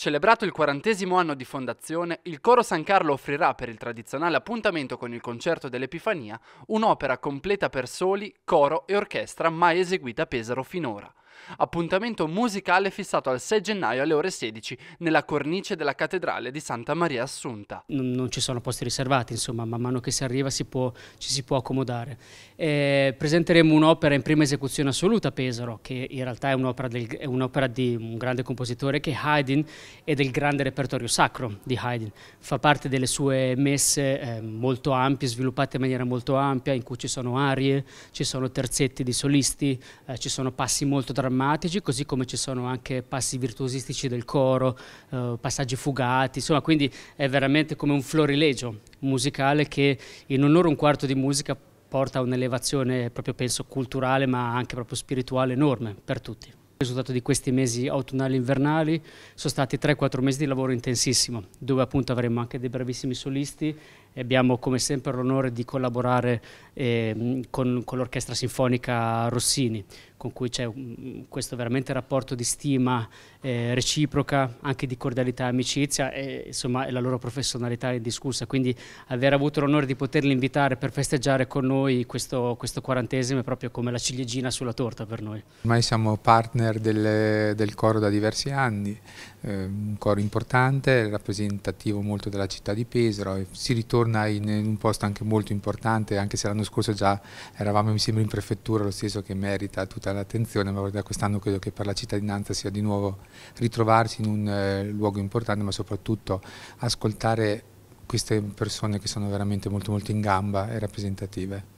Celebrato il quarantesimo anno di fondazione, il Coro San Carlo offrirà per il tradizionale appuntamento con il concerto dell'Epifania un'opera completa per soli, coro e orchestra mai eseguita a Pesaro finora. Appuntamento musicale fissato al 6 gennaio alle ore 16 nella cornice della cattedrale di Santa Maria Assunta. Non, non ci sono posti riservati, insomma, man mano che si arriva si può, ci si può accomodare. Eh, presenteremo un'opera in prima esecuzione assoluta Pesaro, che in realtà è un'opera, del, è un'opera di un grande compositore che è Haydn e del grande repertorio sacro di Haydn. Fa parte delle sue messe eh, molto ampie, sviluppate in maniera molto ampia, in cui ci sono arie, ci sono terzetti di solisti, eh, ci sono passi molto drammatici drammatici, così come ci sono anche passi virtuosistici del coro, eh, passaggi fugati, insomma, quindi è veramente come un florilegio musicale che in onore un quarto di musica porta a un'elevazione proprio penso culturale ma anche proprio spirituale enorme per tutti. Il risultato di questi mesi autunnali e invernali sono stati 3-4 mesi di lavoro intensissimo, dove appunto avremo anche dei bravissimi solisti e abbiamo come sempre l'onore di collaborare eh, con, con l'Orchestra Sinfonica Rossini, con cui c'è questo veramente rapporto di stima eh, reciproca, anche di cordialità e amicizia e insomma la loro professionalità è indiscussa, quindi aver avuto l'onore di poterli invitare per festeggiare con noi questo, questo quarantesimo è proprio come la ciliegina sulla torta per noi. Ormai siamo partner del, del coro da diversi anni, eh, un coro importante, rappresentativo molto della città di Pesaro si ritorna in, in un posto anche molto importante, anche se l'anno scorso già eravamo mi sembra in prefettura, lo stesso che merita tutta l'attenzione, ma da quest'anno credo che per la cittadinanza sia di nuovo ritrovarsi in un eh, luogo importante, ma soprattutto ascoltare queste persone che sono veramente molto molto in gamba e rappresentative.